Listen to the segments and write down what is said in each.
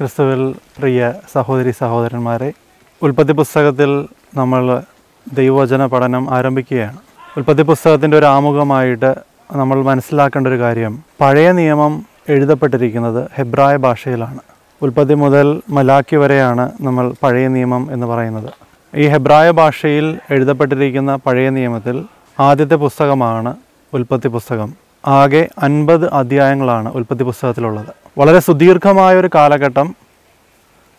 ക്രിസ്തുവിൽ പ്രിയ സഹോദരി സഹോദരന്മാരെ ഉൽപ്പത്തി പുസ്തകത്തിൽ നമ്മൾ ദൈവവചന പഠനം ആരംഭിക്കുകയാണ്. ഉൽപ്പത്തി പുസ്തകത്തിന്റെ ഒരു ആമുഖമായിട്ട് നമ്മൾ മനസ്സിലാക്കേണ്ട ഒരു കാര്യം പഴയ നിയമം എഴുതപ്പെട്ടിരിക്കുന്നത് ഹെബ്രായ ഭാഷയിലാണ്. ഉൽപ്പത്തി മുതൽ മലാക്കി വരെയാണ് നമ്മൾ പഴയ നിയമം എന്ന് പറയുന്നത്. ഈ ഹെബ്രായ ഭാഷയിൽ എഴുതപ്പെട്ടിരിക്കുന്ന പഴയ നിയമത്തിൽ ആദ്യത്തെ പുസ്തകമാണ് ഉൽപ്പത്തി പുസ്തകം. ആകെ അൻപത് അധ്യായങ്ങളാണ് ഉൽപ്പത്തി പുസ്തകത്തിലുള്ളത്. വളരെ സുദീർഘമായ ഒരു കാലഘട്ടം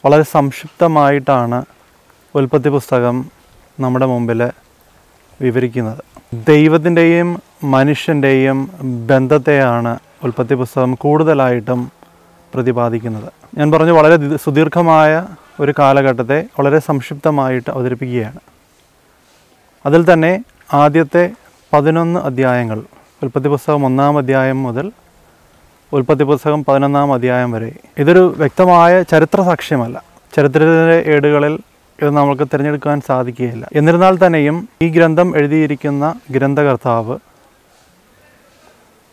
വളരെ സംക്ഷിപ്തമായിട്ടാണ് ഉൽപ്പത്തി പുസ്തകം നമ്മുടെ മുമ്പിൽ വിവരിക്കുന്നത്. ദൈവത്തിന്റെയും മനുഷ്യന്റെയും ബന്ധത്തെയാണ് ഉൽപ്പത്തി പുസ്തകം കൂടുതലായിട്ടും പ്രതിപാദിക്കുന്നത്. ഞാൻ പറഞ്ഞു വളരെ സുദീർഘമായ ഒരു കാലഘട്ടത്തെ വളരെ സംക്ഷിപ്തമായിട്ട് അവതരിപ്പിക്കുകയാണ്. അതിൽ തന്നെ ആദ്യത്തെ പതിനൊന്ന് അധ്യായങ്ങൾ ഉൽപ്പത്തി പുസ്തകം ഒന്നാം അധ്യായം മുതൽ ഉൽപ്പത്തി പുസ്തകം പതിനൊന്നാം അധ്യായം വരെ. ഇതൊരു വ്യക്തമായ ചരിത്ര സാക്ഷ്യമല്ല. ചരിത്രത്തിന്റെ ഏടുകളിൽ ഇത് നമുക്ക് തിരഞ്ഞെടുക്കാൻ സാധിക്കുകയില്ല. എന്നിരുന്നാൽ തന്നെയും ഈ ഗ്രന്ഥം എഴുതിയിരിക്കുന്ന ഗ്രന്ഥകർത്താവ്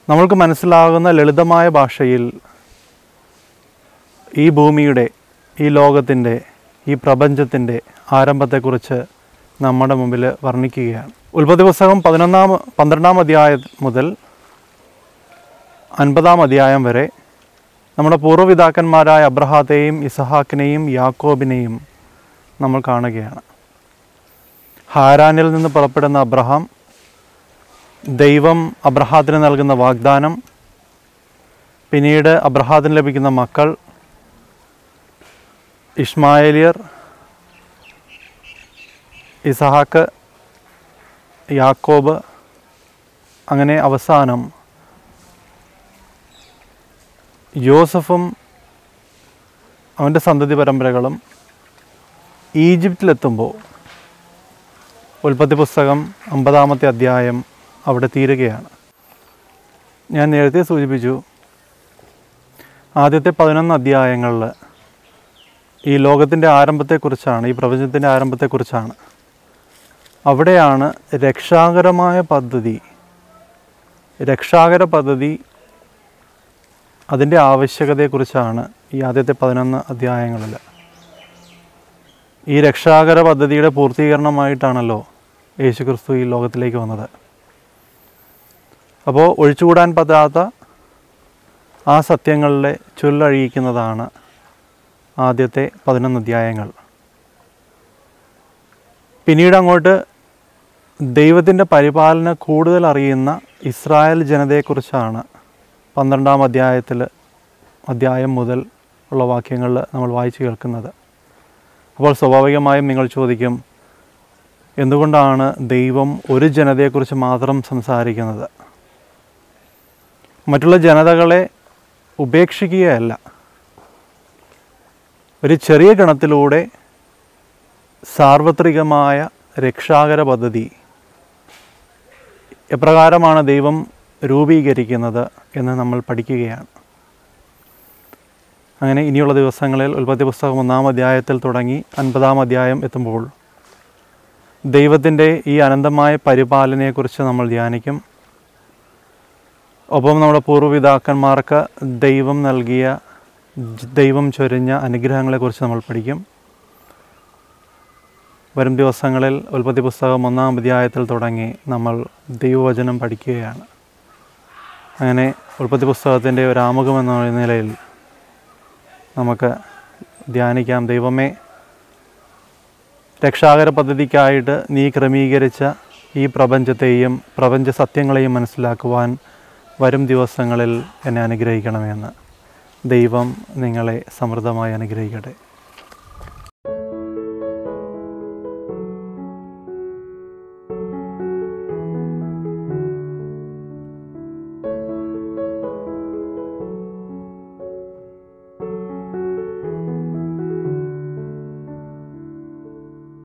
നമ്മൾക്ക് മനസ്സിലാകുന്ന ലളിതമായ ഭാഷയിൽ ഈ ഭൂമിയുടെ ഈ ലോകത്തിന്റെ ഈ പ്രപഞ്ചത്തിന്റെ ആരംഭത്തെക്കുറിച്ച് നമ്മുടെ മുമ്പിൽ വർണിക്കുകയാണ്. ഉൽപ്പത്തി പുസ്തകം പതിനൊന്നാം പന്ത്രണ്ടാം അധ്യായം മുതൽ അൻപതാം അധ്യായം വരെ നമ്മുടെ പൂർവപിതാക്കന്മാരായ അബ്രഹാത്തെയും ഇസഹാക്കിനെയും യാക്കോബിനെയും നമ്മൾ കാണുകയാണ്. ഹാരാനിൽ നിന്ന് പുറപ്പെടുന്ന അബ്രഹാം ദൈവം അബ്രഹാത്തിന് നൽകുന്ന വാഗ്ദാനം പിന്നീട് അബ്രഹാത്തിന് ലഭിക്കുന്ന മക്കൾ ഇസ്മായേലിയർ ഇസഹാക്ക് യാക്കോബ് അങ്ങനെ അവസാനം യോസഫും അവന്റെ സന്തതി പരമ്പരകളും ഈജിപ്തിലെത്തുമ്പോൾ ഉൽപ്പത്തി പുസ്തകം അമ്പതാമത്തെ അധ്യായം അവിടെ തീരുകയാണ്. ഞാൻ നേരത്തെ സൂചിപ്പിച്ചു ആദ്യത്തെ പതിനൊന്ന് അധ്യായങ്ങളിൽ ഈ ലോകത്തിന്റെ ആരംഭത്തെക്കുറിച്ചാണ് ഈ പ്രപഞ്ചത്തിന്റെ ആരംഭത്തെക്കുറിച്ചാണ്. അവിടെയാണ് രക്ഷാകരമായ പദ്ധതി രക്ഷാകര പദ്ധതി അതിന്റെ ആവശ്യകതയെക്കുറിച്ചാണ് ഈ ആദ്യത്തെ പതിനൊന്ന് അധ്യായങ്ങളിൽ. ഈ രക്ഷാകര പദ്ധതിയുടെ പൂർത്തീകരണമായിട്ടാണല്ലോ യേശുക്രിസ്തു ഈ ലോകത്തിലേക്ക് വന്നത്. അപ്പോൾ ഒഴിച്ചുകൂടാൻ പറ്റാത്ത ആ സത്യങ്ങളിലെ ചൊല്ലഴിയിക്കുന്നതാണ് ആദ്യത്തെ പതിനൊന്ന് അധ്യായങ്ങൾ. പിന്നീട് അങ്ങോട്ട് ദൈവത്തിന്റെ പരിപാലന കൂടുതൽ അറിയുന്ന ഇസ്രായേൽ ജനതയെക്കുറിച്ചാണ് പന്ത്രണ്ടാം അധ്യായത്തിൽ അധ്യായം മുതൽ ഉള്ള വാക്യങ്ങളിൽ നമ്മൾ വായിച്ചു കേൾക്കുന്നത്. അപ്പോൾ സ്വാഭാവികമായും നിങ്ങൾ ചോദിക്കും എന്തുകൊണ്ടാണ് ദൈവം ഒരു ജനതയെക്കുറിച്ച് മാത്രം സംസാരിക്കുന്നത്? മറ്റുള്ള ജനതകളെ ഉപേക്ഷിക്കുകയല്ല. ഒരു ചെറിയ ഗണത്തിലൂടെ സാർവത്രികമായ രക്ഷാകര പദ്ധതി. എപ്രകാരമാണ് ദൈവം രൂപീകരിക്കുന്നത് എന്ന് നമ്മൾ പഠിക്കുകയാണ്. അങ്ങനെ ഇനിയുള്ള ദിവസങ്ങളിൽ ഉൽപ്പത്തി പുസ്തകം ഒന്നാം അധ്യായത്തിൽ തുടങ്ങി അൻപതാം അധ്യായം എത്തുമ്പോൾ ദൈവത്തിന്റെ ഈ അനന്തമായ പരിപാലനയെക്കുറിച്ച് നമ്മൾ ധ്യാനിക്കും. ഒപ്പം നമ്മുടെ പൂർവപിതാക്കന്മാർക്ക് ദൈവം നൽകിയ ദൈവം ചൊരിഞ്ഞ അനുഗ്രഹങ്ങളെക്കുറിച്ച് നമ്മൾ പഠിക്കും. വരും ദിവസങ്ങളിൽ ഉൽപ്പത്തി പുസ്തകം ഒന്നാം അധ്യായത്തിൽ തുടങ്ങി നമ്മൾ ദൈവവചനം പഠിക്കുകയാണ്. അങ്ങനെ ഉൽപ്പത്തി പുസ്തകത്തിന്റെ ഒരു ആമുഖം എന്ന നിലയിൽ നമുക്ക് ധ്യാനിക്കാം. ദൈവമേ രക്ഷാകര പദ്ധതിക്കായിട്ട് നീ ക്രമീകരിച്ച ഈ പ്രപഞ്ചത്തെയും പ്രപഞ്ച സത്യങ്ങളെയും മനസ്സിലാക്കുവാൻ വരും ദിവസങ്ങളിൽ എന്നെ അനുഗ്രഹിക്കണമെന്ന് ദൈവം നിങ്ങളെ സമൃദ്ധമായി അനുഗ്രഹിക്കട്ടെ.